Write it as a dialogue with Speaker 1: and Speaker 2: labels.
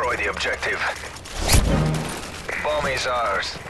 Speaker 1: Destroy the objective. Bomb is ours.